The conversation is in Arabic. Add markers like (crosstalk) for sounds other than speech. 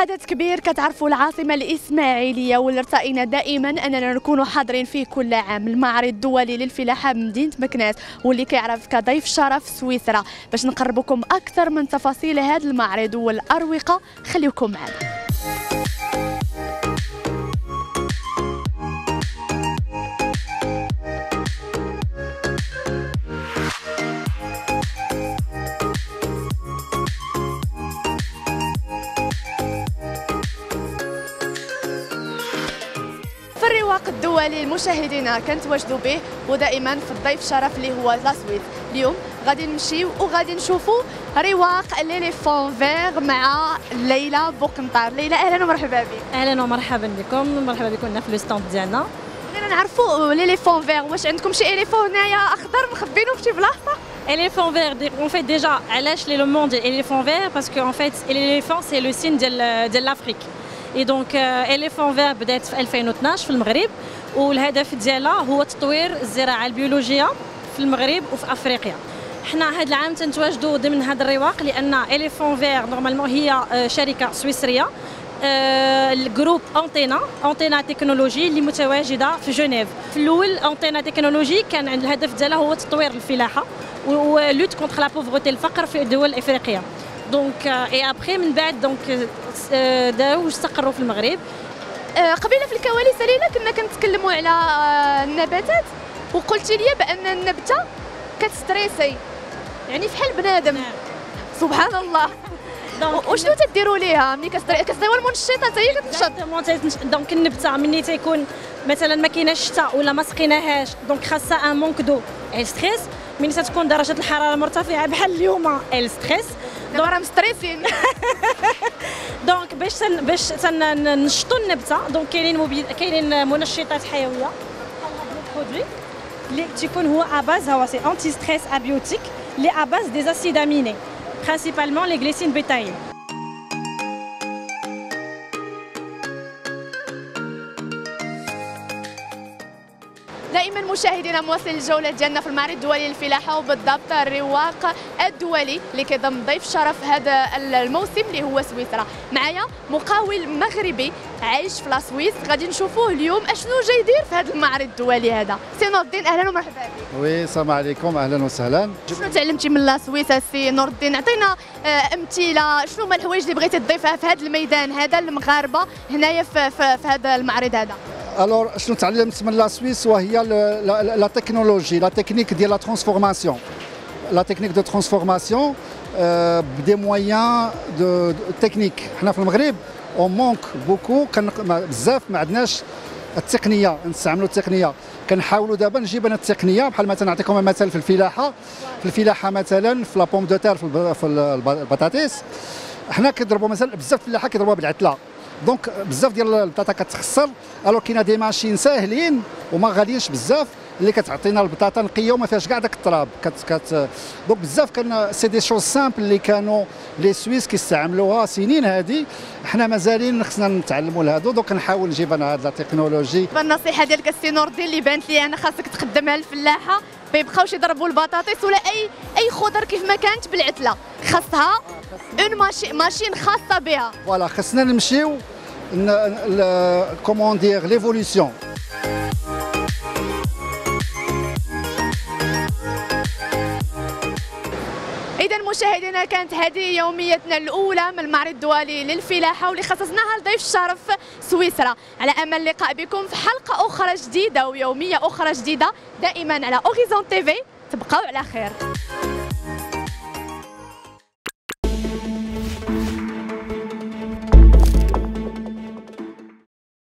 حدث كبير كتعرفوا العاصمة الإسماعيلية واللي دائما أننا نكون حاضرين فيه كل عام المعرض الدولي للفلاحة بمدينة مكناس واللي كيعرف كضيف شرف سويسرا. باش نقربكم أكثر من تفاصيل هذا المعرض والأروقة خليكم معنا. الدولي المشاهدين كنتواجدوا به ودائما في الضيف شرف اللي هو la Suisse اليوم غادي نمشيو وغادي نشوفوا رواق l'éléphant vert مع ليلى بوقنطار ليلى أهلا ومرحبا بك. أهلا ومرحبا بكم. مرحبا بكم في le stand ديالنا. خلينا نعرفوا l'éléphant vert واش عندكم شي éléphant هنايا أخضر مخبينه في شي بلاصة؟ éléphant vert en fait déjà علاش le nom éléphant vert parce que en fait l'éléphant c'est le signe ديال ديال l'Afrique. Et donc éléphant vert بدات في 2012 في المغرب والهدف ديالها هو تطوير الزراعه البيولوجيه في المغرب وفي افريقيا حنا هذا العام تنتواجدوا ضمن هذا الرواق لأن éléphant vert normalement هي شركه سويسريه ال groupe Antenna Antenna Technologies اللي متواجده في جنيف في الأول Antenna Technologies كان الهدف ديالها هو تطوير الفلاحه و lutte contre la pauvreté الفقر في الدول الافريقيه donc et après من بعد donc جاو استقروا في المغرب. قبيلة في الكواليس ليلى كنا كنتكلموا على النباتات وقلتي لي بأن النبتة كت stresser. يعني فحال بنادم. نعم. سبحان الله. وشنو تديروا ليها؟ ملي كت stresser كتعطيوها المنشطه حتى هي كتنشط. donc النبتة ملي تيكون مثلا ما كايناش الشتاء ولا ما سقيناهاش donc خاصها un manque de stress ملي تكون درجة الحرارة مرتفعة بحال اليوم ال stress دابا راه م stressين (laughs) donc باش باش تنشطوا النبتة donc كاينين كاينين منشطات حيوية. ال produit اللي تيكون هو à base هو c'est anti-stress abiotique اللي à base d'acides aminés principalement les glycines bétaïnes. دائما مشاهدينا مواصل الجولة ديالنا في المعرض الدولي للفلاحة وبالضبط الرواق الدولي اللي كيضم ضيف شرف هذا الموسم اللي هو سويسرا. معايا مقاول مغربي عايش في la Suisse غادي نشوفوه اليوم أشنو جاي يدير في هذا المعرض الدولي هذا. سي نور الدين أهلا ومرحبا بك. oui السلام عليكم. أهلا وسهلا. شنو تعلمتي من la Suisse سي نور الدين عطينا آه، أمثلة. شنو هما الحوايج اللي بغيتي تضيفها في هذا الميدان هذا المغاربة هنايا في, في, في هذا المعرض هذا؟ alors شنو تعلمت من la Suisse وهي la technologie la technique ديال la transformation. la technique de transformation ب des moyens de technique. حنا في المغرب on manque beaucoup بزاف ما عندناش التقنية نستعملوا التقنية. كنحاولوا دابا نجيب أنا التقنية بحال مثلا نعطيكم مثال في الفلاحة. في الفلاحة مثلا في la pomme de terre في البطاطس. حنا كنضربوا مثلا بزاف الفلاحة كيضربوها بالعتله donc بزاف ديال البطاطا كتخسر alors كاينة des machines ساهلين وما غاليينش بزاف اللي كتعطينا البطاطا نقية وما فيهاش كاع داك التراب. كت كت donc بزاف كان c'est des choses simples اللي كانوا les Suisses كيستعملوها سنين هذه حنا مازالين خصنا نتعلموا لهادو donc نحاول نجيب أنا هاد la technologie. النصيحة ديالك السي نور اللي بانت لي أنا خاصك تقدمها للفلاحة ما يبقاوش يضربوا البطاطس ولا اي أي خضر كيف ما كانت بالعتلة. خاصها une machine machine خاصه بها voilà خصنا نمشيو comment dire l'évolution اذا مشاهدينا كانت هذه يوميتنا الأولى من المعرض الدولي للفلاحة واللي خصصناها لضيف الشرف سويسرا. على أمل اللقاء بكم في حلقة أخرى جديدة ويومية أخرى جديدة دائما على اوريزون تيفي تبقاو على خير.